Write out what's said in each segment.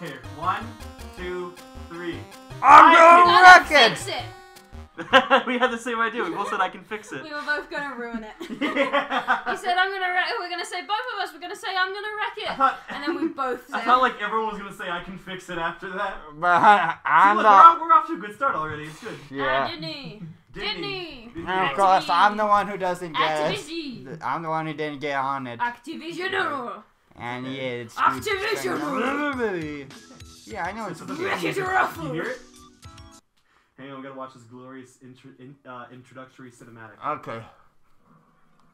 Okay, one, two, three. I'm gonna Gonna wreck it! fix it. we had the same idea. We both said I can fix it. We were both gonna ruin it. yeah. He said, "I'm gonna wreck." We're gonna say both of us. We're gonna say, "I'm gonna wreck it," thought, and then we both I said, felt like everyone was gonna say I can fix it after that. But See, I'm look, the. we're, off, we're off to a good start already. It's good. "Ah, Yeah. didn't he? Didn't Didn't he? he? Didn't And he? of course, I'm the one who doesn't get. Activision. I'm the one who didn't get on it. Activision. And yeah, it's. Activision. Yeah, I know This it's. is the Wreck beginning. it, Ruffle. You hear it? Hang on, we gotta watch this glorious intro, in, uh, introductory cinematic. Okay.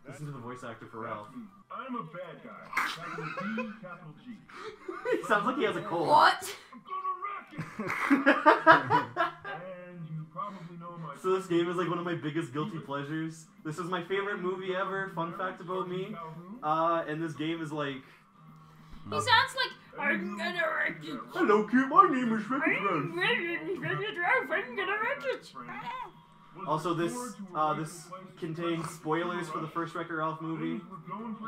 Listen to the voice actor for Ralph. I'm a bad guy. Capital B, capital G. he sounds like he has a cold. What? I'm gonna wreck it. And you probably know my. so this game is like one of my biggest guilty pleasures. This is my favorite movie ever. Fun fact about me. Uh, and this game is like. He sounds like I'm gonna wreck it. Hello, kid. My name is Ricky I'm gonna wreck it, Ralph. I'm gonna wreck it. Also, this uh, this contains spoilers for the first Wreck-It Ralph movie.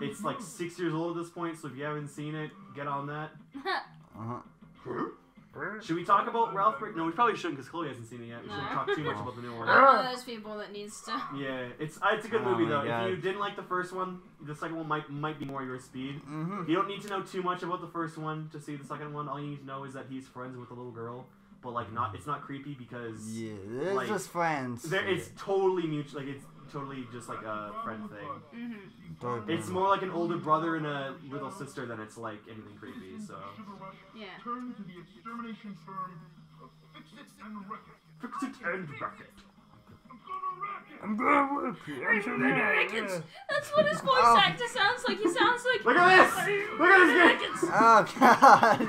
It's like six years old at this point, so if you haven't seen it, get on that. Uh-huh. Should we talk about Ralph? Break- No, we probably shouldn't because Chloe hasn't seen it yet. We shouldn't talk too much about the new one. I'm one of those people that needs to. Yeah, it's uh, it's a good Oh movie though. God. If you didn't like the first one, the second one might might be more your speed. Mm-hmm. You don't need to know too much about the first one to see the second one. All you need to know is that he's friends with a little girl, but like not it's not creepy because Yeah, they're Like, just friends. there it's totally mutual. Like it's totally just like a friend thing. hmm It's more like an older brother and a little sister than it's like anything creepy. So Yeah. Turn to the extermination firm Fix It and Wreck It. fix it and wreck it. I'm gonna wreck it. I'm gonna work here. I'm gonna wreck it. That's what his voice Oh. actor sounds like. He sounds like. Look at this! Look at this game! Oh god!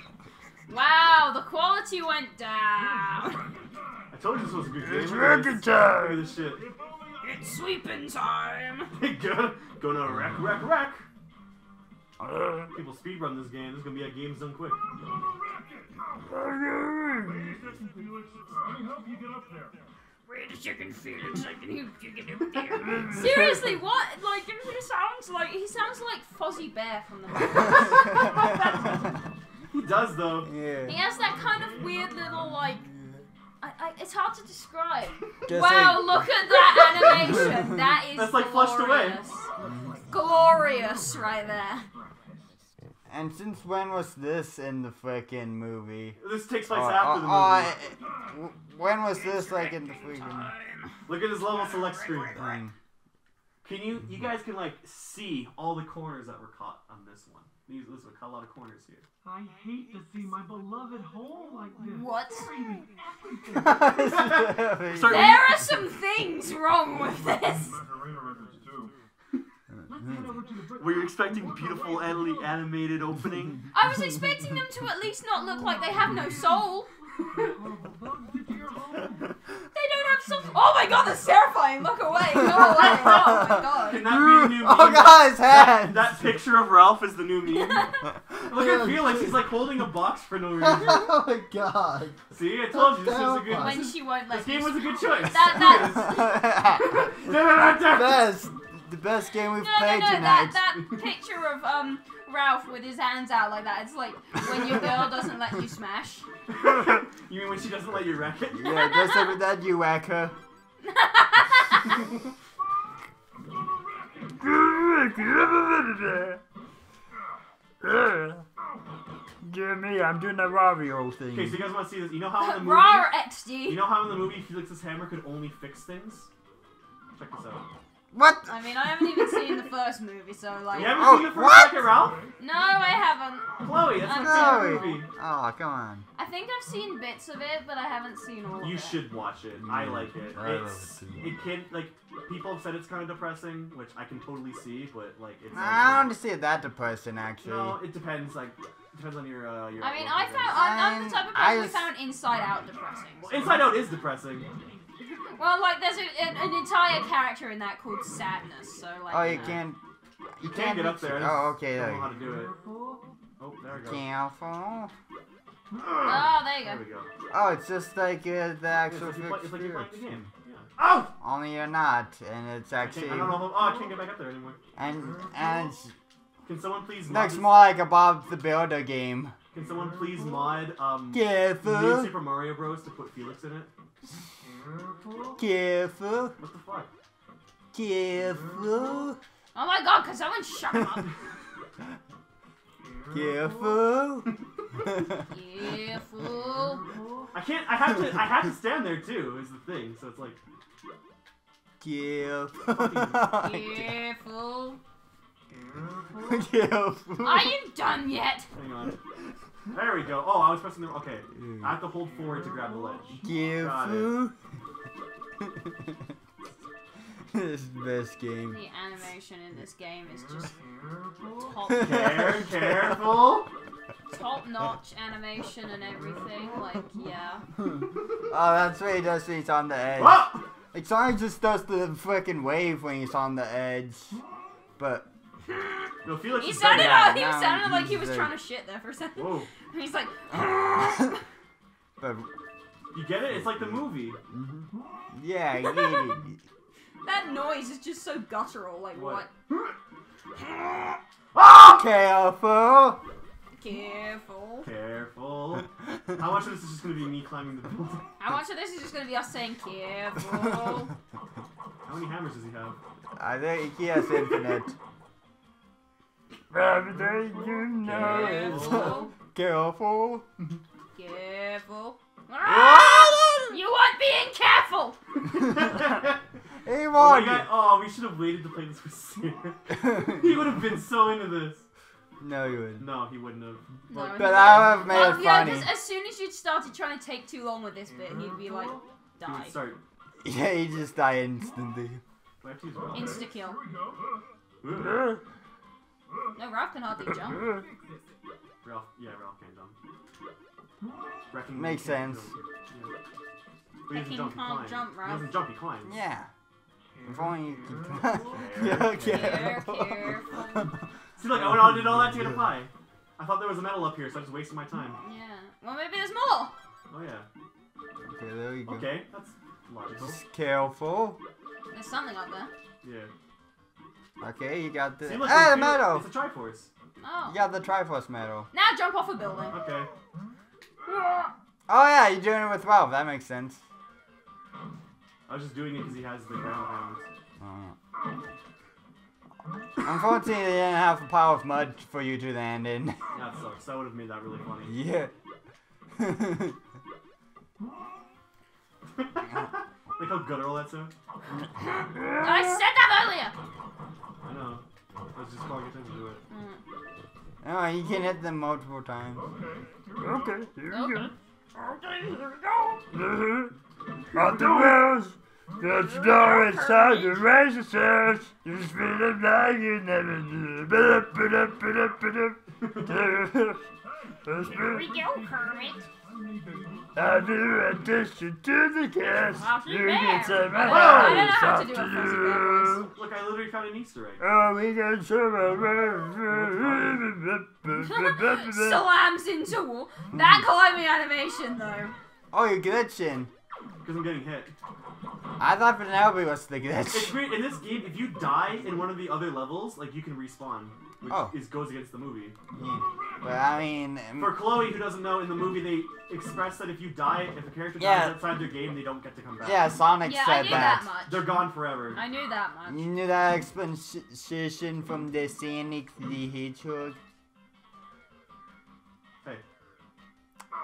Wow, the quality went down. I told you this was a good game. It's Look at wrecking time. Look at this shit. It's sweeping time. gonna, gonna wreck, wreck, wreck. Uh, People speedrun this game. This is gonna be a games done quick. Wait a second, Felix. Let me help you get up there. Wait a second, Felix. I can help you get up there. Seriously, what? Like, he sounds like he sounds like Fozzie Bear from the. Muppets. He does though. Yeah. he has that kind of weird little like. I, I, it's hard to describe. Just wow, like- look at that animation. That is That's, like, flushed away. glorious. Glorious, right there. And since when was this in the frickin' movie? This takes place Oh, after the movie. oh, w- when was this like in the freaking Look at his level select screen. thing? Can you, you guys can like see all the corners that were caught on this one. These, this was a lot of corners here. I hate to see my beloved home like this. What? Sorry. There are some things wrong with this. Macarena records too. Let's head over to the brick Were you expecting Work beautiful way animated opening? I was expecting them to at least not look like they have no soul. Horrible bugs into your home. They don't have soul. Oh my god, that's terrifying. Look away. Go away. Oh my god. Can that be the new meme? oh god, his that, hand! that picture of Ralph is the new meme. Look at Felix, he's like holding a box for no reason. oh my god. See, I told you this was a Terrifying. good. When she won't let this game was a good choice. That- that. best, the best game we've No, no, played no, tonight. that, that picture of um Ralph with his hands out like that. It's like when your girl doesn't let you smash. you mean when she doesn't let you wreck it? Yeah, just like that, you whacker. Give me, I'm doing the Wario thing. Okay, so you guys want to see this? You know how in the movie, Raw you know how in the movie Felix's hammer could only fix things. Check this out. What? I mean, I haven't even seen the first movie, so like. You haven't Oh, seen the first what? Wreck-It Ralph? No, I haven't. Chloe, that's my I'm favorite Chloe. movie. Oh, come on. I think I've seen bits of it, but I haven't seen all of it. You it. should watch it. I like it. I love It's it too. it can like people have said it's kind of depressing, which I can totally see, but like it's. I also- don't see it that depressing, actually. No, it depends. Like it depends on your uh, your. I mean, I found I'm, I'm the type of person who found Inside Out depressing. Well, Inside Out is depressing. Well, like there's a, an, an entire character in that called Sadness, so like. Oh, you know. can't. You can't get up there. I Oh, just okay. don't know how to do it. Oh, there we go. Careful. Oh, there you There we go. Oh, it's just like uh, the It's, actual like you play, it's like you're playing the game. Yeah. Oh! Only you're not, and it's actually can't, I don't know. How, oh, I can't get back up there anymore. and and Can someone please mod Looks this- more like a Bob the Builder game. Can someone please mod um New Careful, Super Mario Bros to put Felix in it? Careful. careful, What the fuck? careful, Oh my god, can someone shut him up? careful. Careful. I can't. I have to. I have to stand there too. Is the thing. So it's like. Careful. Careful. Careful. Careful. Are you done yet? Hang on. There we go. Oh, I was pressing the. Okay. Mm. I have to hold forward to grab the ledge. Give Careful. this is the best game. The animation in this game is just top, Care, careful. top notch animation and everything. Like, yeah. Oh, that's what he does when he's on the edge. Whoa! Like Sonic just does the freaking wave when he's on the edge. But No, Felix He is sounded, better. uh, he now sounded like he was like- trying to shit there for a second. Whoa. He's like, You get it? It's like the movie. yeah, I get it. that noise is just so guttural. Like, what? What? Ah! Careful. Careful. Careful. How much of this is just gonna be me climbing the building? How much of this is just gonna be us saying careful? How many hammers does he have? I think he has infinite. Everything you know is Careful. careful. Careful. Ah! You weren't being careful! Hey, Oh, my God. oh, we should have waited to play this with Sam. he would have been so into this. no, you wouldn't. No, he wouldn't have. No, he But I would have made Well, it yeah, funny. because as soon as you started trying to take too long with this bit, he'd be like, die. would start. Yeah, he'd just died instantly. Do I have to use Ralph? Insta kill. No, Ralph can hardly jump. Ralph, yeah, Ralph can't jump. Wrecking Makes can't sense. jump. Yeah. He doesn't jump, he can't climbs. jump, He Ralph. doesn't jump, he climbs. Yeah. If only you could. Care, yeah, Care, careful. careful. See, look, I went on and did all that to get a pie. I thought there was a medal up here, so I just wasted my time. Yeah. Well, maybe there's more. Oh, yeah. Okay, there you go. Okay, that's logical. Just careful. There's something up there. Yeah. Okay, you got the. See, look, ah, the medal! It's a Triforce. Oh. You got the Triforce medal. Now jump off a building. Okay. Oh, yeah, you're doing it with Ralph. That makes sense. I was just doing it because he has the ground pounds. Oh. Unfortunately, they didn't have the power of mud for you to land in. That sucks. That would have made that really funny. yeah. like how guttural that so. I said that earlier. I know. I was just calling attention to it. Mm. oh, you can hit them multiple times. Okay, here we go. Okay, here we go. Off the wheels. Let's go inside the racers. You speed it like you never do. Biddup, biddup, biddup, biddup. Let's Here we go, Kermit. I do addition to the cast. Fozzie You bear. can say my Whoa, I don't know house to do a you. Look, I literally found an Easter egg. Oh, we got some. Slams into wall. That climbing animation, though. Oh, you're glitching. Because I'm getting hit. I thought Vanellope was the It's glitch. weird. In this game, if you die in one of the other levels, like you can respawn, which Oh. is goes against the movie. But I mean, For Chloe, who doesn't know, in the movie they express that if you die, if a character Yeah. dies outside their game, they don't get to come back. yeah, Sonic Yeah, I said knew that. that much. They're gone forever. I knew that much. You knew that explanation from the Sonic the Hedgehog? Hey.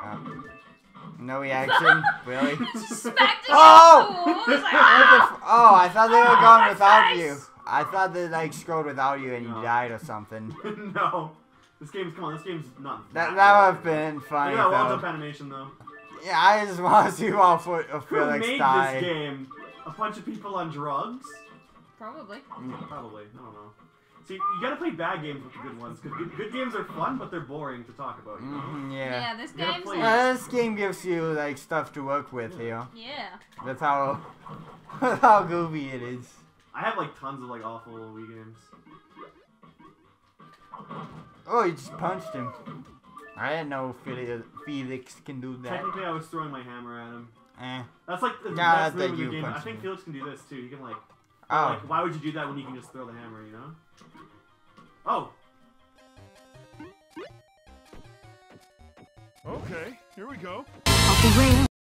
Uh, no reaction? really? Oh! against the wall. It's like, ah! oh, I thought they were gone without you. I thought they like scrolled without you and you No. died or something. no. This game's come on. This game's not. That good. that would have been Look funny at that wall jump though. animation though. Yeah, I just want to see all for of Who Felix made die. this game? A bunch of people on drugs? Probably. Probably. I don't know. See, you gotta play bad games with the good ones, because good, good games are fun, but they're boring to talk about. You know? Mhm, Yeah, yeah. this You gotta game's play- like, Uh, this game gives you like stuff to work with here. yeah. That's how that's how goofy it is. I have like tons of like awful Wii games. Oh, he just punched him. I didn't know Felix can do that. Technically, I was throwing my hammer at him. Eh. That's like the yeah, best move in the game. I think. Felix can do this too. He can like, oh. like, why would you do that when you can just throw the hammer? You know? Oh. Okay, here we go.